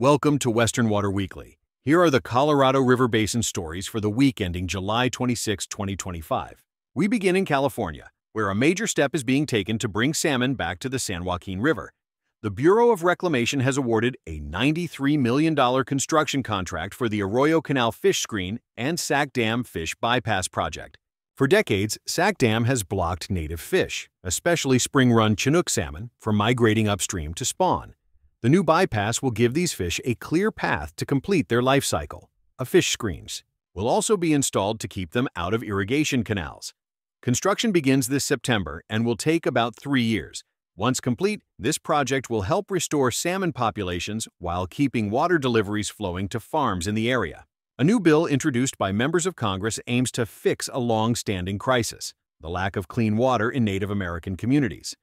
Welcome to Western Water Weekly. Here are the Colorado River Basin stories for the week ending July 26, 2025. We begin in California, where a major step is being taken to bring salmon back to the San Joaquin River. The Bureau of Reclamation has awarded a $93 million construction contract for the Arroyo Canal fish screen and Sack Dam fish bypass project. For decades, Sack Dam has blocked native fish, especially spring-run Chinook salmon, from migrating upstream to spawn. The new bypass will give these fish a clear path to complete their life cycle. A fish screens will also be installed to keep them out of irrigation canals. Construction begins this September and will take about three years. Once complete, this project will help restore salmon populations while keeping water deliveries flowing to farms in the area. A new bill introduced by members of Congress aims to fix a long-standing crisis, the lack of clean water in Native American communities.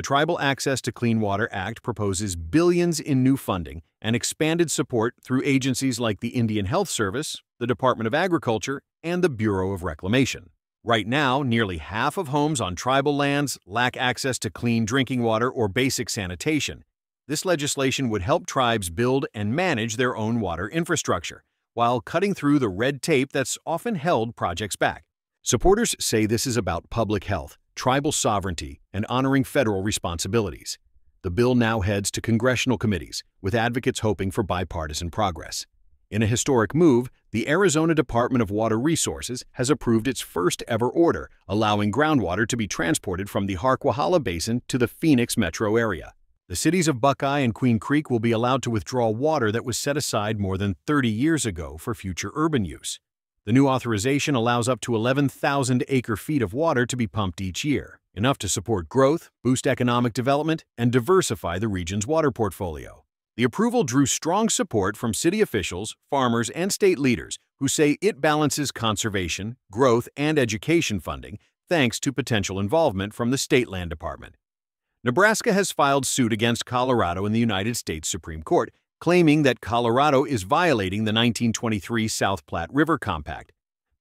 The Tribal Access to Clean Water Act proposes billions in new funding and expanded support through agencies like the Indian Health Service, the Department of Agriculture, and the Bureau of Reclamation. Right now, nearly half of homes on tribal lands lack access to clean drinking water or basic sanitation. This legislation would help tribes build and manage their own water infrastructure, while cutting through the red tape that's often held projects back. Supporters say this is about public health, tribal sovereignty, and honoring federal responsibilities. The bill now heads to congressional committees, with advocates hoping for bipartisan progress. In a historic move, the Arizona Department of Water Resources has approved its first ever order allowing groundwater to be transported from the Harquahala Basin to the Phoenix metro area. The cities of Buckeye and Queen Creek will be allowed to withdraw water that was set aside more than 30 years ago for future urban use. The new authorization allows up to 11,000 acre-feet of water to be pumped each year, enough to support growth, boost economic development, and diversify the region's water portfolio. The approval drew strong support from city officials, farmers, and state leaders who say it balances conservation, growth, and education funding thanks to potential involvement from the State Land Department. Nebraska has filed suit against Colorado in the United States Supreme Court claiming that Colorado is violating the 1923 South Platte River Compact.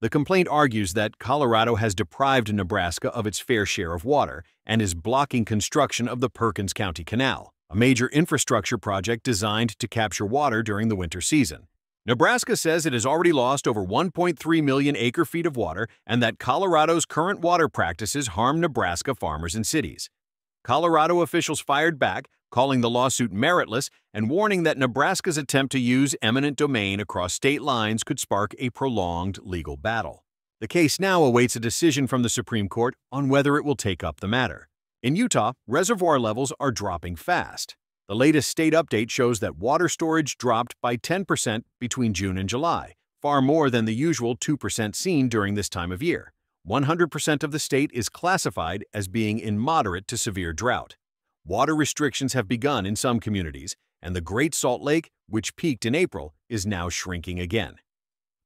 The complaint argues that Colorado has deprived Nebraska of its fair share of water and is blocking construction of the Perkins County Canal, a major infrastructure project designed to capture water during the winter season. Nebraska says it has already lost over 1.3 million acre-feet of water and that Colorado's current water practices harm Nebraska farmers and cities. Colorado officials fired back, calling the lawsuit meritless and warning that Nebraska's attempt to use eminent domain across state lines could spark a prolonged legal battle. The case now awaits a decision from the Supreme Court on whether it will take up the matter. In Utah, reservoir levels are dropping fast. The latest state update shows that water storage dropped by 10% between June and July, far more than the usual 2% seen during this time of year. 100% of the state is classified as being in moderate to severe drought. Water restrictions have begun in some communities, and the Great Salt Lake, which peaked in April, is now shrinking again.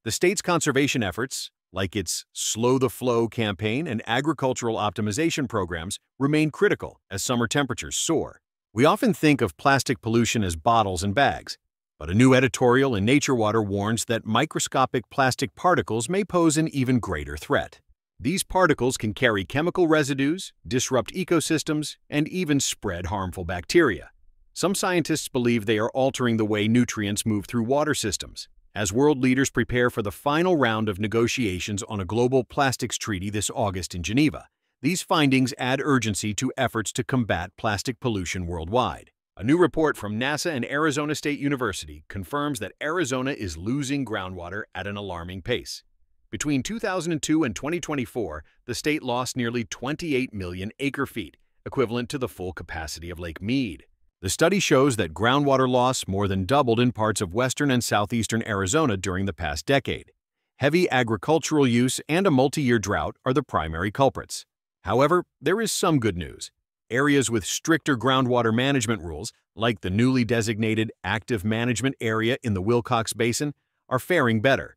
The state's conservation efforts, like its Slow the Flow campaign and agricultural optimization programs, remain critical as summer temperatures soar. We often think of plastic pollution as bottles and bags, but a new editorial in Nature Water warns that microscopic plastic particles may pose an even greater threat. These particles can carry chemical residues, disrupt ecosystems, and even spread harmful bacteria. Some scientists believe they are altering the way nutrients move through water systems. As world leaders prepare for the final round of negotiations on a global plastics treaty this August in Geneva, these findings add urgency to efforts to combat plastic pollution worldwide. A new report from NASA and Arizona State University confirms that Arizona is losing groundwater at an alarming pace. Between 2002 and 2024, the state lost nearly 28 million acre-feet, equivalent to the full capacity of Lake Mead. The study shows that groundwater loss more than doubled in parts of western and southeastern Arizona during the past decade. Heavy agricultural use and a multi-year drought are the primary culprits. However, there is some good news. Areas with stricter groundwater management rules, like the newly designated Active Management Area in the Willcox Basin, are faring better.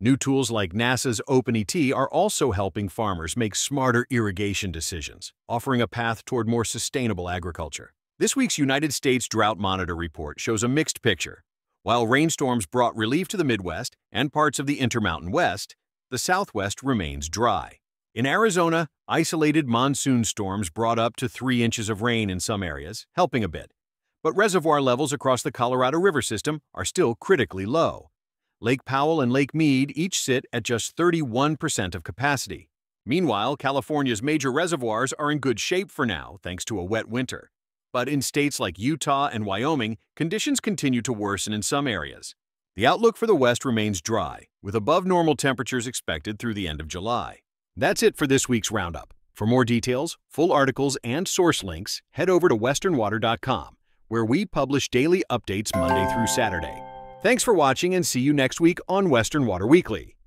New tools like NASA's OpenET are also helping farmers make smarter irrigation decisions, offering a path toward more sustainable agriculture. This week's United States Drought Monitor report shows a mixed picture. While rainstorms brought relief to the Midwest and parts of the Intermountain West, the Southwest remains dry. In Arizona, isolated monsoon storms brought up to 3 inches of rain in some areas, helping a bit. but reservoir levels across the Colorado River system are still critically low. Lake Powell and Lake Mead each sit at just 31% of capacity. Meanwhile, California's major reservoirs are in good shape for now, thanks to a wet winter. But in states like Utah and Wyoming, conditions continue to worsen in some areas. The outlook for the West remains dry, with above normal temperatures expected through the end of July. That's it for this week's Roundup. For more details, full articles, and source links, head over to westernwater.com, where we publish daily updates Monday through Saturday. Thanks for watching and see you next week on Western Water Weekly.